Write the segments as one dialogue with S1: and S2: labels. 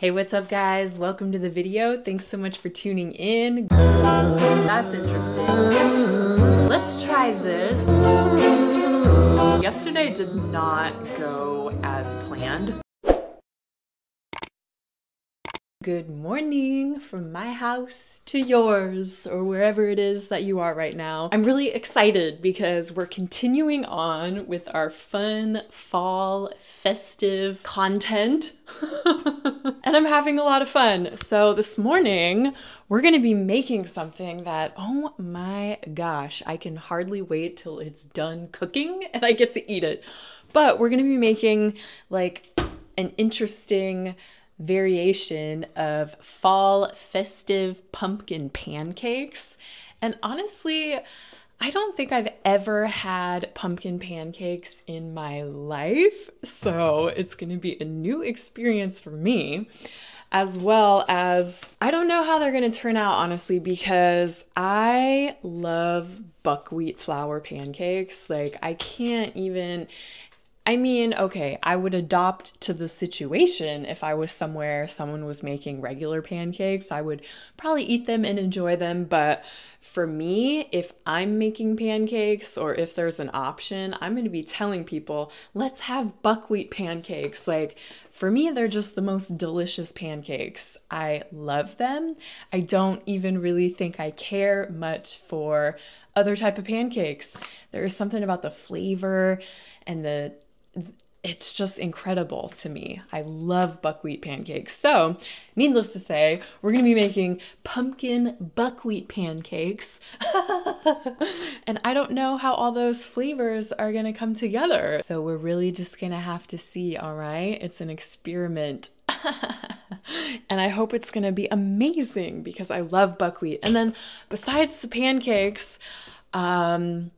S1: Hey, what's up guys? Welcome to the video. Thanks so much for tuning in. That's interesting. Let's try this. Yesterday did not go as planned. Good morning from my house to yours, or wherever it is that you are right now. I'm really excited because we're continuing on with our fun fall festive content, and I'm having a lot of fun. So, this morning, we're gonna be making something that, oh my gosh, I can hardly wait till it's done cooking and I get to eat it. But we're gonna be making like an interesting variation of fall festive pumpkin pancakes. And honestly, I don't think I've ever had pumpkin pancakes in my life. So it's going to be a new experience for me. As well as, I don't know how they're gonna turn out, honestly, because I love buckwheat flour pancakes. Like, I can't even I mean, okay, I would adopt to the situation if I was somewhere someone was making regular pancakes. I would probably eat them and enjoy them. But for me, if I'm making pancakes or if there's an option, I'm going to be telling people, let's have buckwheat pancakes. Like, for me, they're just the most delicious pancakes. I love them. I don't even really think I care much for other type of pancakes. There's something about the flavor and the it's just incredible to me. I love buckwheat pancakes. So, needless to say, we're gonna be making pumpkin buckwheat pancakes. and I don't know how all those flavors are gonna come together. So, we're really just gonna have to see, all right? It's an experiment. and I hope it's gonna be amazing because I love buckwheat. And then, besides the pancakes, um,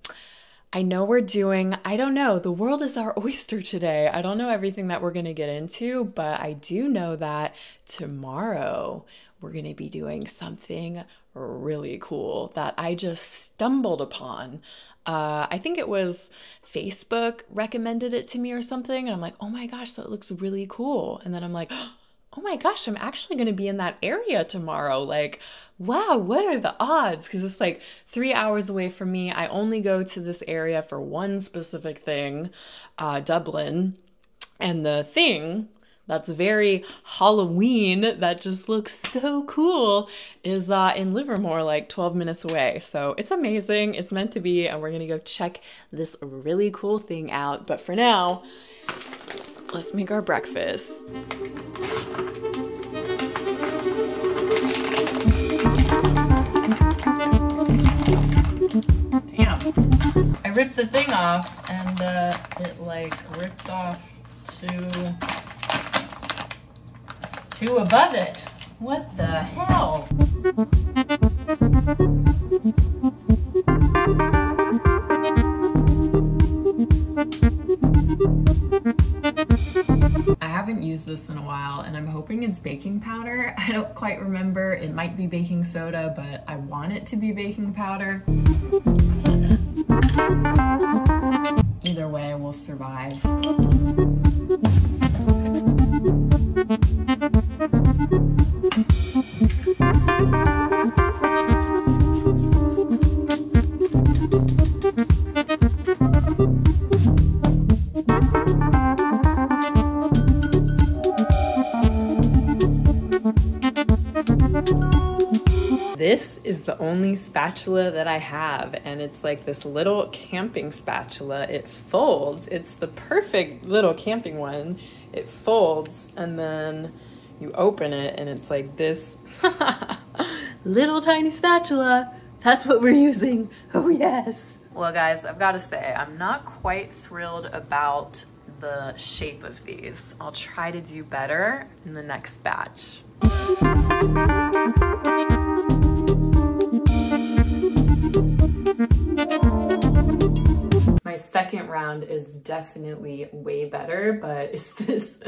S1: I know we're doing, I don't know, the world is our oyster today. I don't know everything that we're going to get into, but I do know that tomorrow we're going to be doing something really cool that I just stumbled upon. Uh, I think it was Facebook recommended it to me or something. And I'm like, oh my gosh, that looks really cool. And then I'm like, oh my gosh, I'm actually going to be in that area tomorrow. Like, wow, what are the odds? Because it's like three hours away from me. I only go to this area for one specific thing, uh, Dublin. And the thing that's very Halloween that just looks so cool is uh, in Livermore, like 12 minutes away. So it's amazing. It's meant to be. And we're going to go check this really cool thing out. But for now, let's make our breakfast. Damn. I ripped the thing off and uh, it like ripped off two, two above it. What the hell? This in a while and I'm hoping it's baking powder. I don't quite remember. It might be baking soda, but I want it to be baking powder. Either way, we'll survive. This is the only spatula that I have, and it's like this little camping spatula. It folds. It's the perfect little camping one. It folds, and then you open it, and it's like this little tiny spatula. That's what we're using. Oh, yes. Well, guys, I've got to say, I'm not quite thrilled about the shape of these. I'll try to do better in the next batch. Second round is definitely way better, but it's this,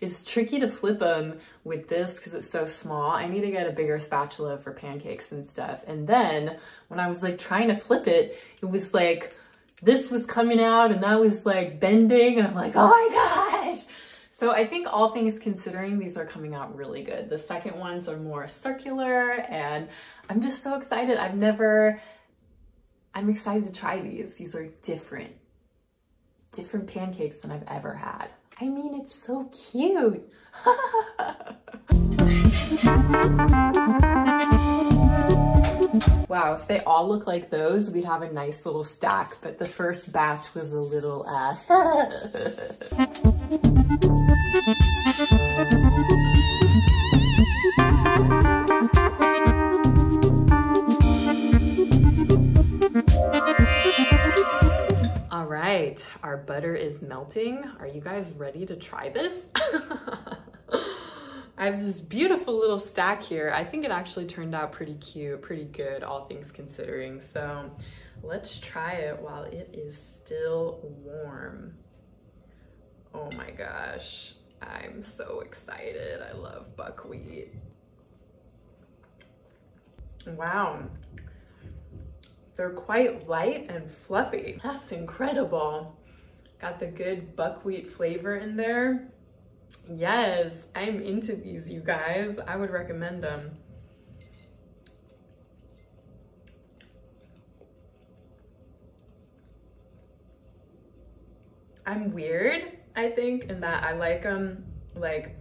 S1: it's tricky to flip them with this because it's so small. I need to get a bigger spatula for pancakes and stuff. And then when I was like trying to flip it, it was like, this was coming out and that was like bending and I'm like, oh my gosh. So I think all things considering, these are coming out really good. The second ones are more circular and I'm just so excited. I've never, I'm excited to try these. These are different, different pancakes than I've ever had. I mean, it's so cute. wow, if they all look like those, we'd have a nice little stack, but the first batch was a little, uh, right, our butter is melting. Are you guys ready to try this? I have this beautiful little stack here. I think it actually turned out pretty cute, pretty good, all things considering. So let's try it while it is still warm. Oh my gosh, I'm so excited. I love buckwheat. Wow, they're quite light and fluffy. That's incredible. Got the good buckwheat flavor in there. Yes, I'm into these, you guys. I would recommend them. I'm weird, I think, in that I like them like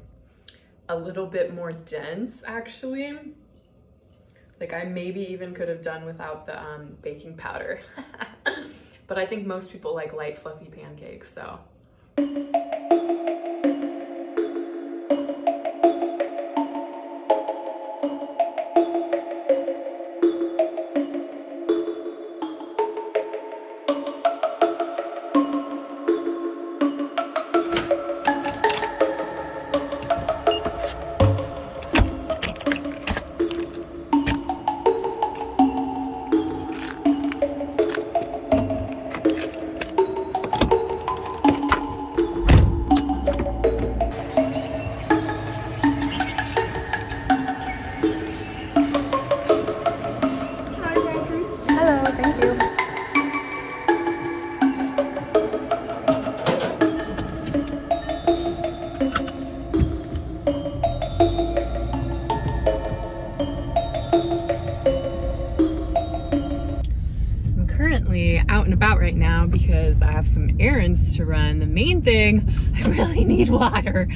S1: a little bit more dense, actually. Like I maybe even could have done without the um, baking powder. but I think most people like light, fluffy pancakes, so. Need water.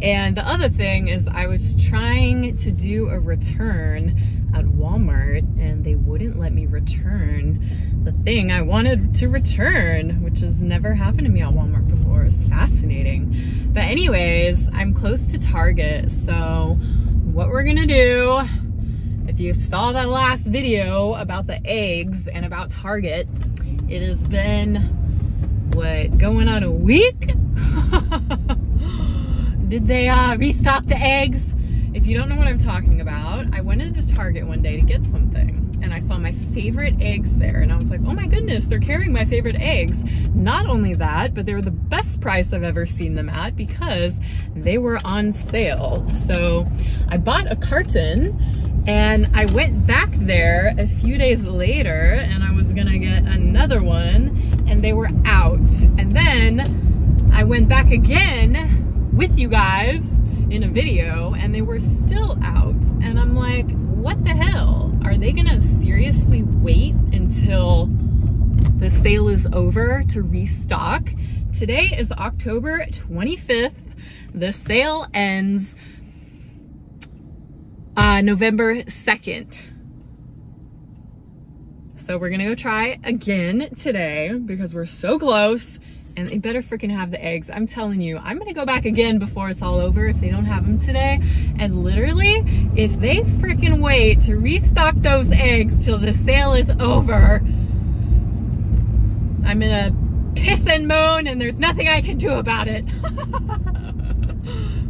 S1: And the other thing is I was trying to do a return at Walmart and they wouldn't let me return the thing I wanted to return, which has never happened to me at Walmart before. It's fascinating. But anyways, I'm close to Target. So what we're gonna do, if you saw that last video about the eggs and about Target, it has been, what, going on a week? Did they uh, restock the eggs? If you don't know what I'm talking about, I went into Target one day to get something and I saw my favorite eggs there and I was like, oh my goodness, they're carrying my favorite eggs. Not only that, but they were the best price I've ever seen them at because they were on sale. So I bought a carton and I went back there a few days later and I was gonna get another one and they were out. And then I went back again with you guys in a video and they were still out. And I'm like, what the hell? Are they gonna seriously wait until the sale is over to restock? Today is October 25th. The sale ends uh, November 2nd. So we're gonna go try again today because we're so close and they better freaking have the eggs. I'm telling you, I'm gonna go back again before it's all over if they don't have them today. And literally, if they freaking wait to restock those eggs till the sale is over, I'm gonna piss and moan and there's nothing I can do about it.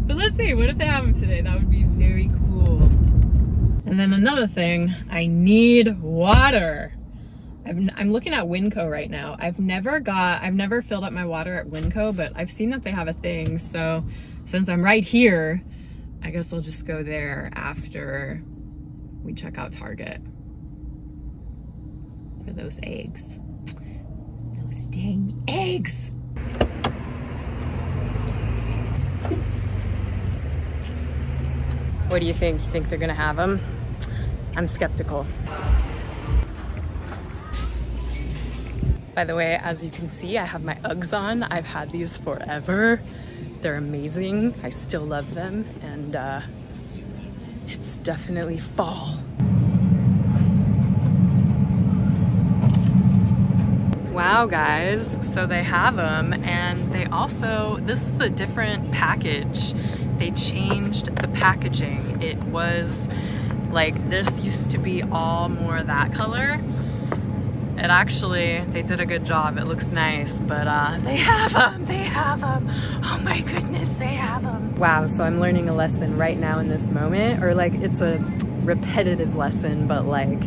S1: but let's see, what if they have them today? That would be very cool. And then another thing, I need water. I am looking at Winco right now. I've never got, I've never filled up my water at Winco, but I've seen that they have a thing. So since I'm right here, I guess I'll just go there after we check out Target for those eggs. Those dang eggs. What do you think? You think they're gonna have them? I'm skeptical. By the way, as you can see, I have my Uggs on. I've had these forever. They're amazing. I still love them. And uh, it's definitely fall. Wow, guys. So they have them and they also, this is a different package. They changed the packaging. It was like this used to be all more that color. It actually, they did a good job. It looks nice, but uh, they have them, they have them. Oh my goodness, they have them. Wow, so I'm learning a lesson right now in this moment, or like it's a repetitive lesson, but like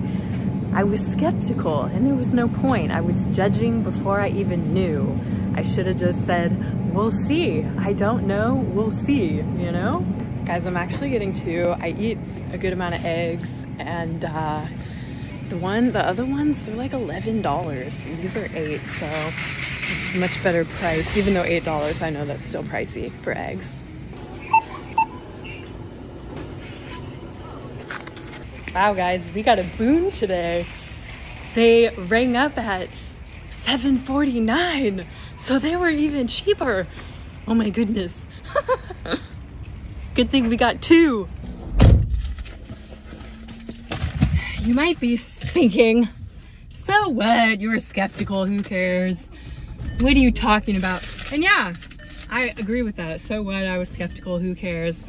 S1: I was skeptical and there was no point. I was judging before I even knew. I should have just said, we'll see. I don't know, we'll see, you know? Guys, I'm actually getting two. I eat a good amount of eggs and uh, the one, the other ones, they're like $11. These are eight, so much better price. Even though $8, I know that's still pricey for eggs. Wow, guys, we got a boon today. They rang up at 7.49, so they were even cheaper. Oh my goodness. Good thing we got two. You might be thinking, so what? You were skeptical, who cares? What are you talking about? And yeah, I agree with that. So what? I was skeptical, who cares?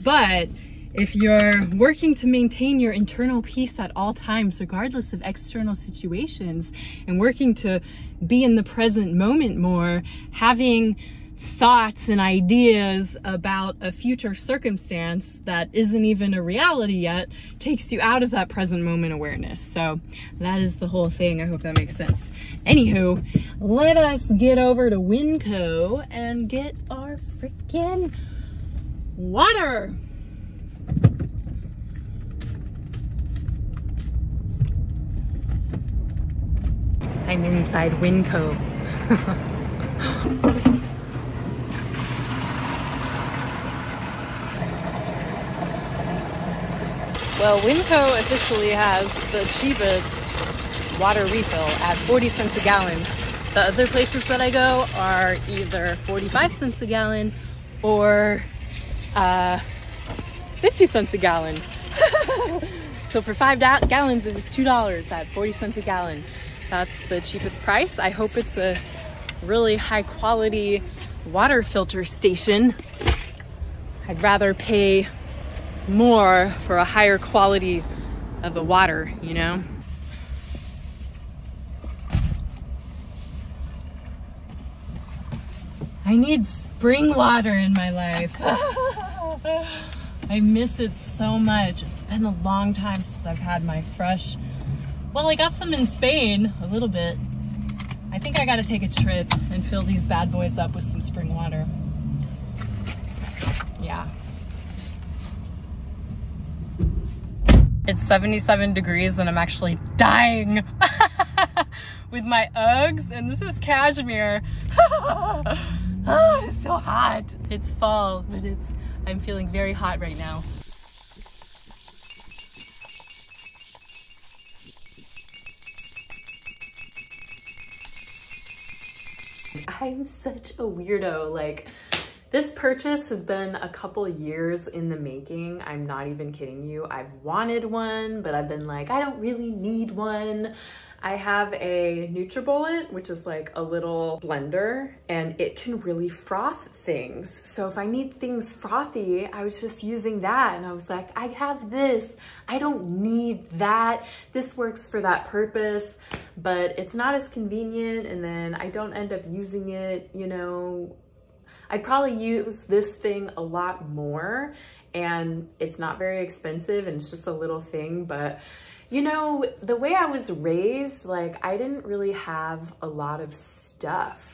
S1: But if you're working to maintain your internal peace at all times, regardless of external situations, and working to be in the present moment more, having thoughts and ideas about a future circumstance that isn't even a reality yet takes you out of that present moment awareness. So that is the whole thing. I hope that makes sense. Anywho, let us get over to Winco and get our freaking water. I'm inside Winco. well, Winco officially has the cheapest water refill at 40 cents a gallon. The other places that I go are either 45 cents a gallon or uh, 50 cents a gallon. so for five gallons, it was $2 at 40 cents a gallon. That's the cheapest price. I hope it's a really high quality water filter station. I'd rather pay more for a higher quality of the water, you know? I need spring water in my life. I miss it so much. It's been a long time since I've had my fresh well, I got some in Spain, a little bit. I think I gotta take a trip and fill these bad boys up with some spring water. Yeah. It's 77 degrees and I'm actually dying with my Uggs and this is cashmere. oh, it's so hot. It's fall, but it's, I'm feeling very hot right now. I'm such a weirdo. Like, this purchase has been a couple years in the making. I'm not even kidding you. I've wanted one, but I've been like, I don't really need one. I have a NutriBullet, which is like a little blender, and it can really froth things. So if I need things frothy, I was just using that, and I was like, I have this. I don't need that. This works for that purpose, but it's not as convenient, and then I don't end up using it, you know, I'd probably use this thing a lot more and it's not very expensive and it's just a little thing, but you know, the way I was raised, like I didn't really have a lot of stuff.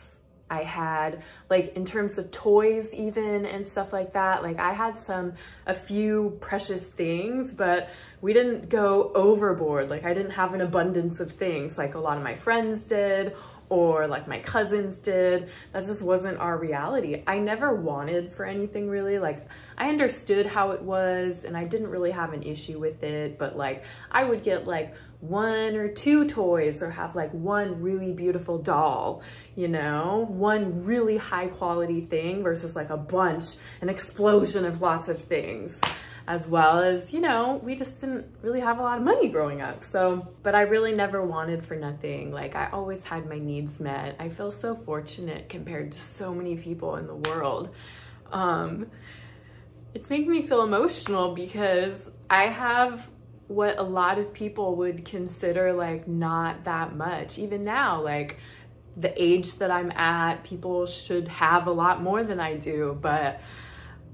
S1: I had like in terms of toys even and stuff like that, like I had some, a few precious things, but we didn't go overboard. Like I didn't have an abundance of things like a lot of my friends did or like my cousins did. That just wasn't our reality. I never wanted for anything really. Like I understood how it was and I didn't really have an issue with it, but like I would get like one or two toys or have like one really beautiful doll, you know, one really high quality thing versus like a bunch, an explosion of lots of things as well as, you know, we just didn't really have a lot of money growing up. So, but I really never wanted for nothing. Like I always had my needs met. I feel so fortunate compared to so many people in the world. Um, it's making me feel emotional because I have what a lot of people would consider like not that much. Even now, like the age that I'm at, people should have a lot more than I do, but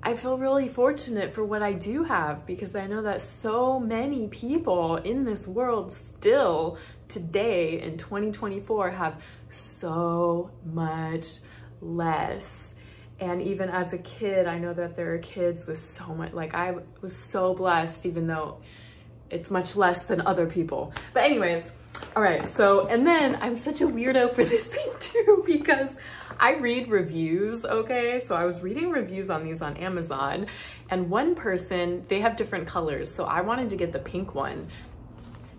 S1: I feel really fortunate for what I do have because I know that so many people in this world still today in 2024 have so much less. And even as a kid, I know that there are kids with so much, like I was so blessed even though it's much less than other people. But anyways, all right, so, and then I'm such a weirdo for this thing too because I read reviews, okay? So I was reading reviews on these on Amazon and one person, they have different colors. So I wanted to get the pink one.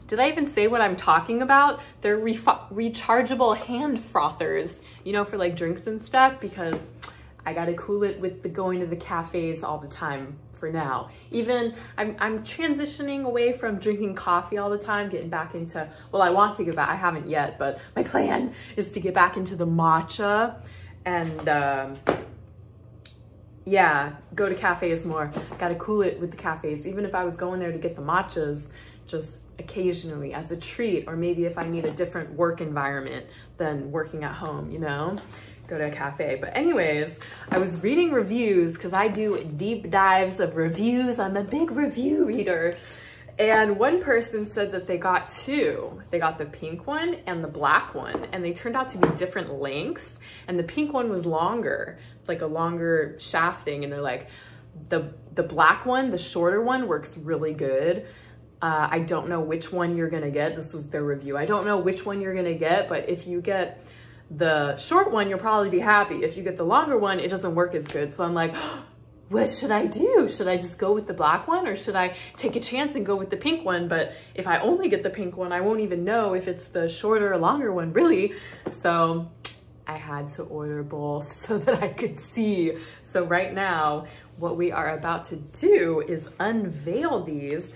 S1: Did I even say what I'm talking about? They're re rechargeable hand frothers, you know, for like drinks and stuff because I gotta cool it with the going to the cafes all the time for now. Even I'm, I'm transitioning away from drinking coffee all the time, getting back into, well, I want to get back, I haven't yet, but my plan is to get back into the matcha and um, yeah, go to cafes more. Gotta cool it with the cafes. Even if I was going there to get the matchas, just occasionally as a treat, or maybe if I need a different work environment than working at home, you know? Go to a cafe. But anyways, I was reading reviews because I do deep dives of reviews. I'm a big review reader. And one person said that they got two. They got the pink one and the black one, and they turned out to be different lengths. And the pink one was longer, like a longer shaft thing. And they're like, the, the black one, the shorter one works really good. Uh, I don't know which one you're gonna get. This was their review. I don't know which one you're gonna get, but if you get the short one, you'll probably be happy. If you get the longer one, it doesn't work as good. So I'm like, what should I do? Should I just go with the black one or should I take a chance and go with the pink one? But if I only get the pink one, I won't even know if it's the shorter or longer one, really. So I had to order both so that I could see. So right now, what we are about to do is unveil these.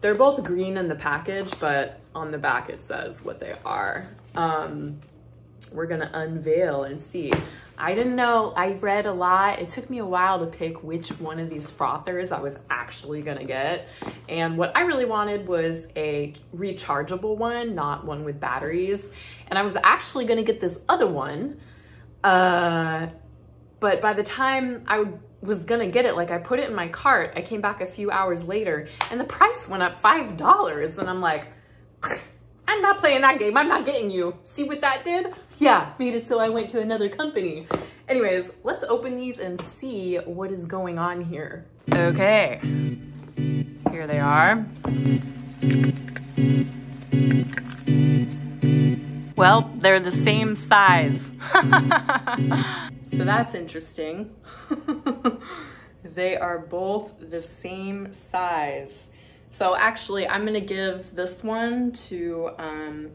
S1: They're both green in the package, but on the back it says what they are. Um, we're gonna unveil and see. I didn't know, I read a lot. It took me a while to pick which one of these frothers I was actually gonna get. And what I really wanted was a rechargeable one, not one with batteries. And I was actually gonna get this other one. Uh, but by the time I was gonna get it, like I put it in my cart, I came back a few hours later and the price went up $5. And I'm like, I'm not playing that game. I'm not getting you. See what that did? Yeah, made it so I went to another company. Anyways, let's open these and see what is going on here. Okay, here they are. Well, they're the same size. so that's interesting. they are both the same size. So actually, I'm gonna give this one to um,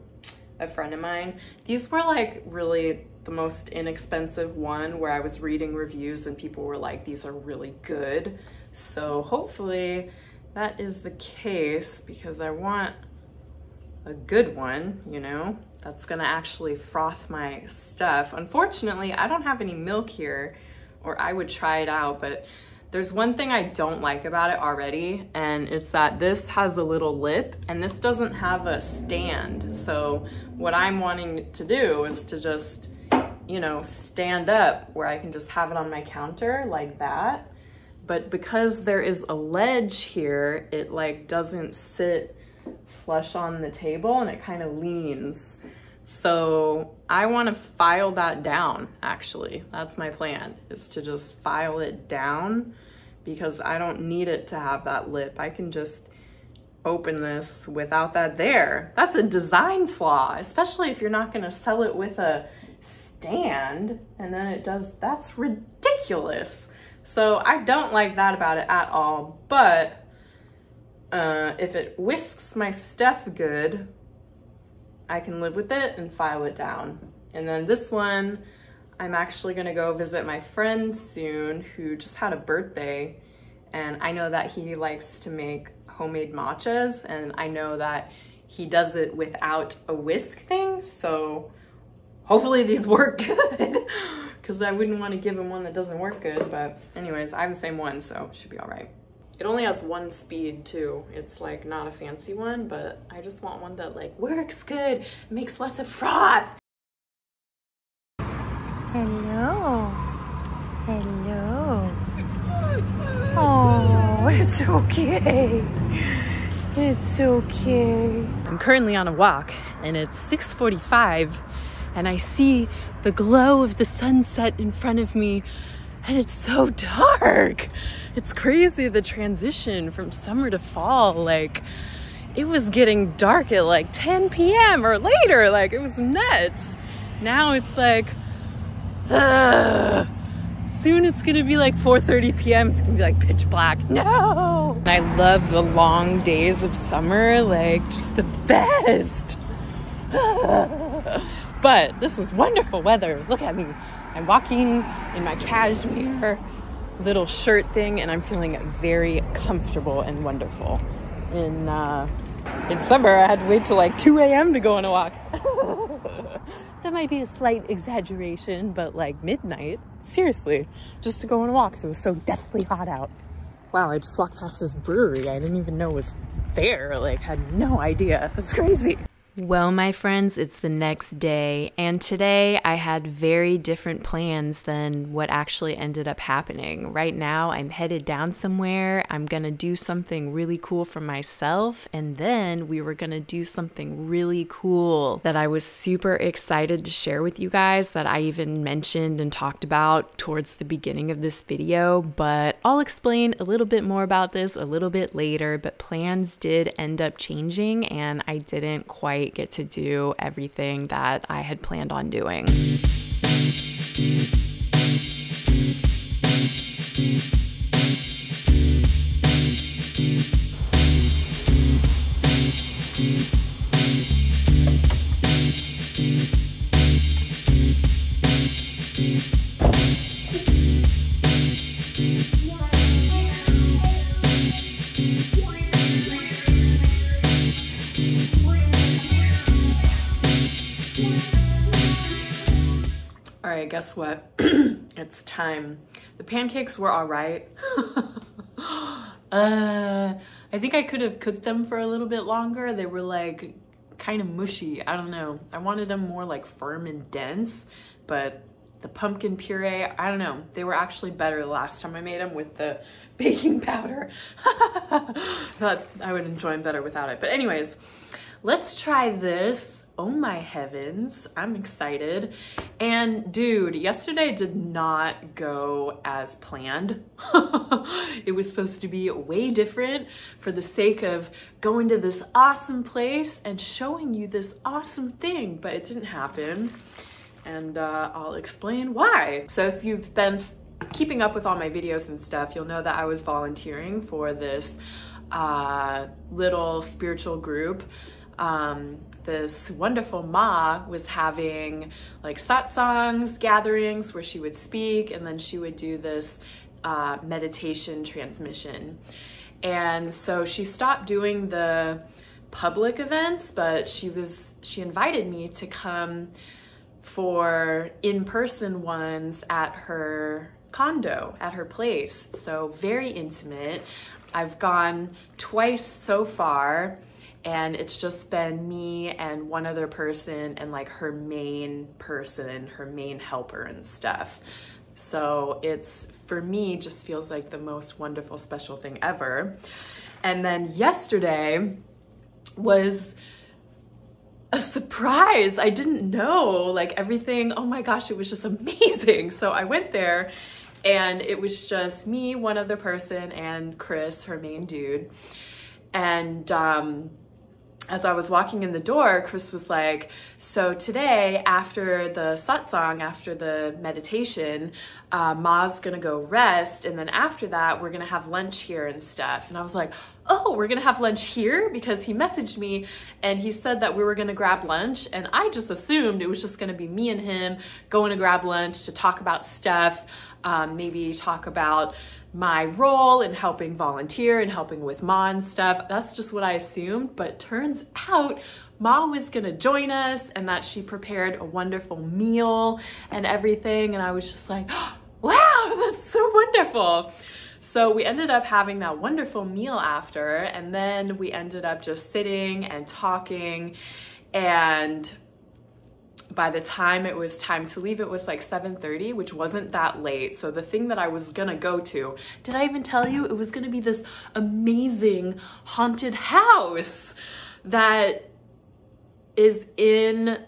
S1: a friend of mine. These were like really the most inexpensive one where I was reading reviews and people were like, these are really good. So hopefully that is the case because I want a good one, you know, that's gonna actually froth my stuff. Unfortunately, I don't have any milk here or I would try it out, but there's one thing I don't like about it already, and it's that this has a little lip and this doesn't have a stand. So what I'm wanting to do is to just, you know, stand up where I can just have it on my counter like that. But because there is a ledge here, it like doesn't sit flush on the table and it kind of leans. So I wanna file that down, actually. That's my plan, is to just file it down because I don't need it to have that lip. I can just open this without that there. That's a design flaw, especially if you're not gonna sell it with a stand and then it does, that's ridiculous. So I don't like that about it at all, but uh, if it whisks my stuff good, I can live with it and file it down. And then this one, I'm actually gonna go visit my friend soon who just had a birthday and I know that he likes to make homemade matchas and I know that he does it without a whisk thing. So hopefully these work good because I wouldn't want to give him one that doesn't work good. But anyways, I have the same one, so it should be all right. It only has one speed too. It's like not a fancy one, but I just want one that like works good, makes lots of froth.
S2: Hello. Hello. Oh, it's okay. It's okay.
S1: I'm currently on a walk and it's 6:45 and I see the glow of the sunset in front of me and it's so dark. It's crazy the transition from summer to fall like it was getting dark at like 10 p.m. or later like it was nuts. Now it's like uh, soon it's gonna be like 4.30 p.m. It's gonna be like pitch black. No! I love the long days of summer, like just the best. but this is wonderful weather. Look at me. I'm walking in my cashmere little shirt thing and I'm feeling very comfortable and wonderful. In, uh, in summer, I had to wait till like 2 a.m. to go on a walk. that might be a slight exaggeration, but like midnight, seriously, just to go on a walk. So it was so deathly hot out. Wow, I just walked past this brewery. I didn't even know it was there. Like, had no idea. That's crazy. Well, my friends, it's the next day, and today I had very different plans than what actually ended up happening. Right now, I'm headed down somewhere. I'm gonna do something really cool for myself, and then we were gonna do something really cool that I was super excited to share with you guys that I even mentioned and talked about towards the beginning of this video. But I'll explain a little bit more about this a little bit later. But plans did end up changing, and I didn't quite get to do everything that I had planned on doing. Guess what? it's time. The pancakes were all right. uh, I think I could have cooked them for a little bit longer. They were like kind of mushy. I don't know. I wanted them more like firm and dense, but the pumpkin puree, I don't know. They were actually better the last time I made them with the baking powder. Thought I would enjoy them better without it. But anyways, let's try this. Oh my heavens, I'm excited. And dude, yesterday did not go as planned. it was supposed to be way different for the sake of going to this awesome place and showing you this awesome thing, but it didn't happen. And uh, I'll explain why. So if you've been keeping up with all my videos and stuff, you'll know that I was volunteering for this uh, little spiritual group um, this wonderful Ma was having like satsangs, gatherings where she would speak and then she would do this uh, meditation transmission. And so she stopped doing the public events, but she was she invited me to come for in-person ones at her condo, at her place. So very intimate. I've gone twice so far and it's just been me and one other person and like her main person, her main helper and stuff. So it's for me just feels like the most wonderful special thing ever. And then yesterday was a surprise. I didn't know like everything. Oh my gosh, it was just amazing. So I went there and it was just me, one other person and Chris, her main dude And um, as I was walking in the door, Chris was like, So today, after the satsang, after the meditation, uh, Ma's gonna go rest. And then after that, we're gonna have lunch here and stuff. And I was like, Oh, we're gonna have lunch here? Because he messaged me and he said that we were gonna grab lunch. And I just assumed it was just gonna be me and him going to grab lunch to talk about stuff, um, maybe talk about my role in helping volunteer and helping with and stuff. That's just what I assumed, but turns out Ma was gonna join us and that she prepared a wonderful meal and everything. And I was just like, wow, that's so wonderful. So we ended up having that wonderful meal after, and then we ended up just sitting and talking and by the time it was time to leave it was like 7:30 which wasn't that late so the thing that I was gonna go to did I even tell you it was gonna be this amazing haunted house that is in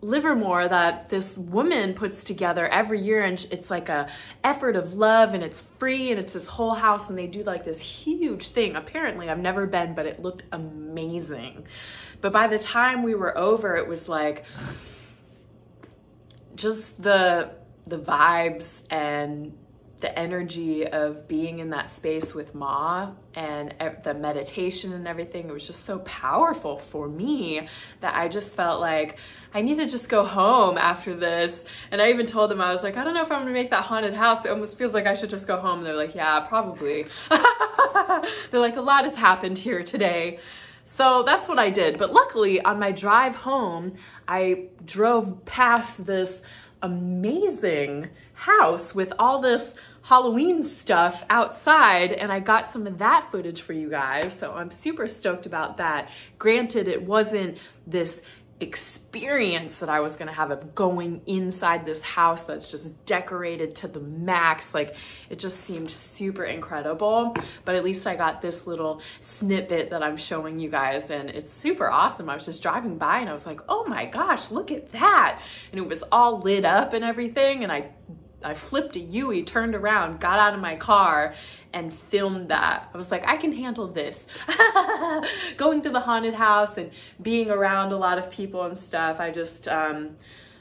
S1: Livermore that this woman puts together every year and it's like a effort of love and it's free and it's this whole house and they do like this huge thing. Apparently I've never been but it looked amazing. But by the time we were over it was like just the the vibes and the energy of being in that space with Ma and the meditation and everything, it was just so powerful for me that I just felt like I need to just go home after this. And I even told them, I was like, I don't know if I'm gonna make that haunted house. It almost feels like I should just go home. And they're like, yeah, probably. they're like, a lot has happened here today. So that's what I did. But luckily, on my drive home, I drove past this amazing house with all this Halloween stuff outside and I got some of that footage for you guys. So I'm super stoked about that. Granted, it wasn't this experience that I was gonna have of going inside this house that's just decorated to the max. Like it just seemed super incredible, but at least I got this little snippet that I'm showing you guys and it's super awesome. I was just driving by and I was like, oh my gosh, look at that. And it was all lit up and everything and I I flipped a Yui, turned around, got out of my car, and filmed that. I was like, I can handle this. Going to the haunted house and being around a lot of people and stuff, I just, um,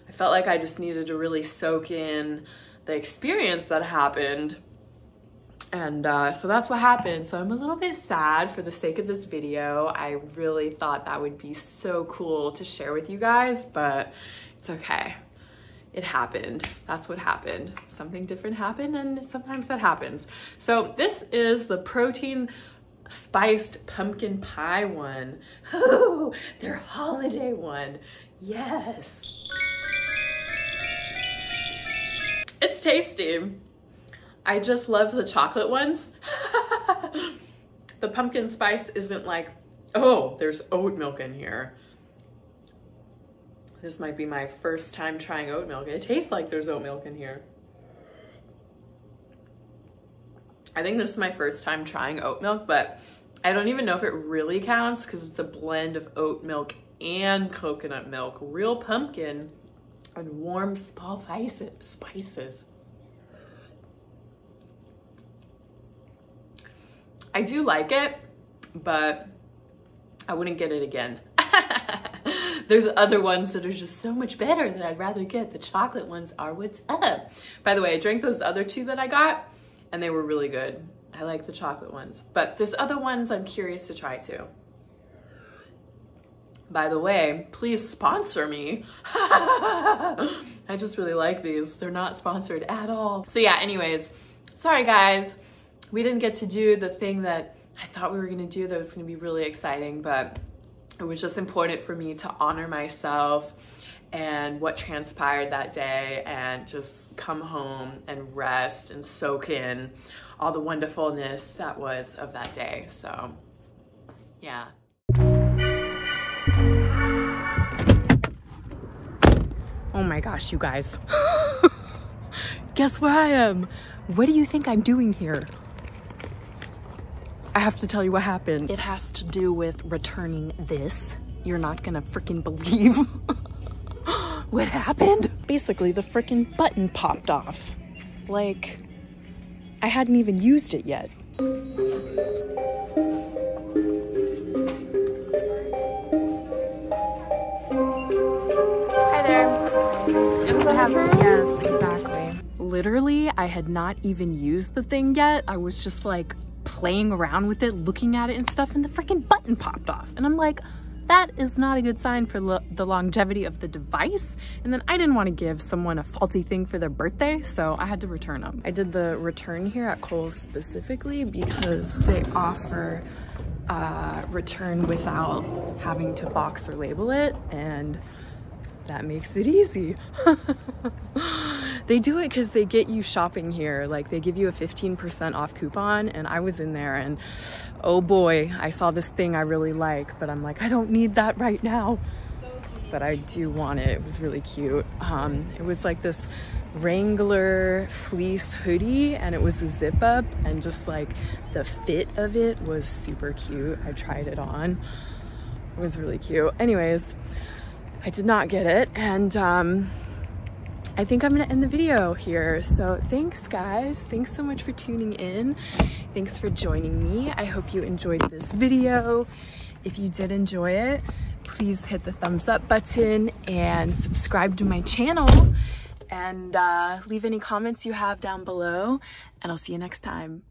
S1: I felt like I just needed to really soak in the experience that happened. And uh, so that's what happened. So I'm a little bit sad for the sake of this video. I really thought that would be so cool to share with you guys, but it's okay it happened. That's what happened. Something different happened and sometimes that happens. So this is the protein spiced pumpkin pie one. Ooh, their holiday one. Yes. It's tasty. I just love the chocolate ones. the pumpkin spice isn't like, oh, there's oat milk in here. This might be my first time trying oat milk. It tastes like there's oat milk in here. I think this is my first time trying oat milk, but I don't even know if it really counts because it's a blend of oat milk and coconut milk, real pumpkin, and warm spices. I do like it, but I wouldn't get it again. There's other ones that are just so much better that I'd rather get. The chocolate ones are what's up. By the way, I drank those other two that I got and they were really good. I like the chocolate ones, but there's other ones I'm curious to try too. By the way, please sponsor me. I just really like these. They're not sponsored at all. So yeah, anyways, sorry guys. We didn't get to do the thing that I thought we were gonna do that was gonna be really exciting, but it was just important for me to honor myself and what transpired that day and just come home and rest and soak in all the wonderfulness that was of that day. So, yeah. Oh my gosh, you guys. Guess where I am? What do you think I'm doing here? I have to tell you what happened. It has to do with returning this. You're not gonna freaking believe what happened. Basically, the freaking button popped off. Like, I hadn't even used it yet. Hi there. What happened? Yes, exactly. Literally, I had not even used the thing yet. I was just like, playing around with it, looking at it and stuff, and the freaking button popped off. And I'm like, that is not a good sign for lo the longevity of the device. And then I didn't want to give someone a faulty thing for their birthday, so I had to return them. I did the return here at Kohl's specifically because they offer uh, return without having to box or label it, and that makes it easy. they do it because they get you shopping here. Like they give you a 15% off coupon and I was in there and oh boy, I saw this thing I really like, but I'm like, I don't need that right now. But I do want it. It was really cute. Um, it was like this Wrangler fleece hoodie and it was a zip up and just like the fit of it was super cute. I tried it on. It was really cute. Anyways, I did not get it. And um, I think I'm gonna end the video here. So thanks guys. Thanks so much for tuning in. Thanks for joining me. I hope you enjoyed this video. If you did enjoy it, please hit the thumbs up button and subscribe to my channel and uh, leave any comments you have down below. And I'll see you next time.